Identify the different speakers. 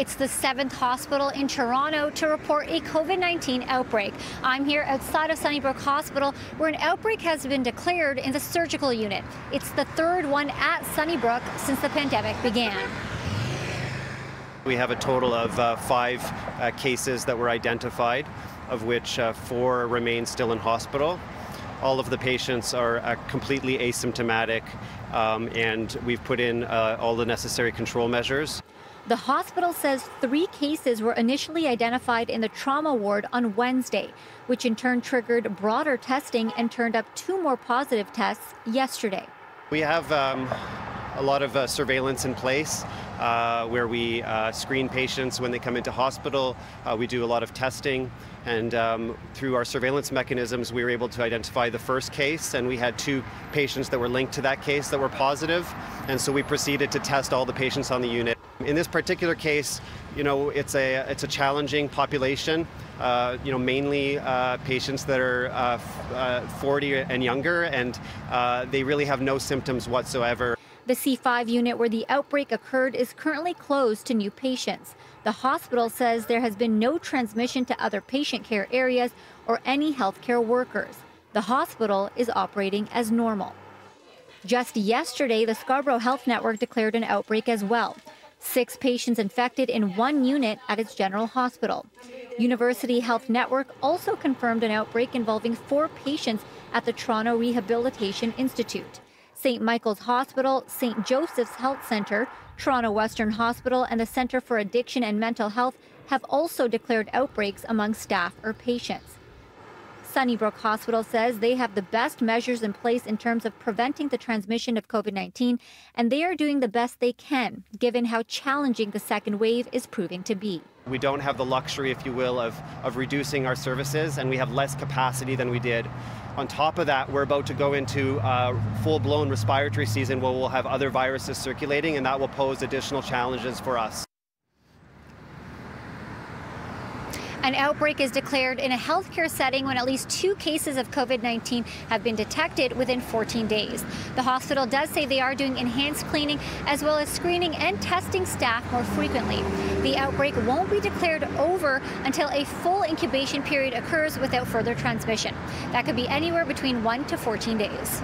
Speaker 1: It's the seventh hospital in Toronto to report a COVID 19 outbreak. I'm here outside of Sunnybrook Hospital where an outbreak has been declared in the surgical unit. It's the third one at Sunnybrook since the pandemic began.
Speaker 2: We have a total of uh, five uh, cases that were identified, of which uh, four remain still in hospital. All of the patients are uh, completely asymptomatic, um, and we've put in uh, all the necessary control measures.
Speaker 1: The hospital says three cases were initially identified in the trauma ward on Wednesday, which in turn triggered broader testing and turned up two more positive tests yesterday.
Speaker 2: We have um, a lot of uh, surveillance in place uh, where we uh, screen patients when they come into hospital. Uh, we do a lot of testing. And um, through our surveillance mechanisms, we were able to identify the first case, and we had two patients that were linked to that case that were positive, and so we proceeded to test all the patients on the unit. In this particular case, you know, it's a it's a challenging population. Uh, you know, mainly uh, patients that are uh, uh 40 and younger, and uh, they really have no symptoms whatsoever.
Speaker 1: The C5 unit where the outbreak occurred is currently closed to new patients. The hospital says there has been no transmission to other patient care areas or any healthcare workers. The hospital is operating as normal. Just yesterday, the Scarborough Health Network declared an outbreak as well. Six patients infected in one unit at its general hospital. University Health Network also confirmed an outbreak involving four patients at the Toronto Rehabilitation Institute. St. Michael's Hospital, St. Joseph's Health Centre, Toronto Western Hospital, and the Centre for Addiction and Mental Health have also declared outbreaks among staff or patients. Sunnybrook Hospital says they have the best measures in place in terms of preventing the transmission of COVID 19, and they are doing the best they can, given how challenging the second wave is proving to be.
Speaker 2: We don't have the luxury, if you will, of, of reducing our services, and we have less capacity than we did. On top of that, we're about to go into uh, full blown respiratory season where we'll have other viruses circulating, and that will pose additional challenges for us.
Speaker 1: An outbreak is declared in a healthcare setting when at least two cases of COVID 19 have been detected within 14 days. The hospital does say they are doing enhanced cleaning as well as screening and testing staff more frequently. The outbreak won't be declared over until a full incubation period occurs without further transmission. That could be anywhere between 1 to 14 days.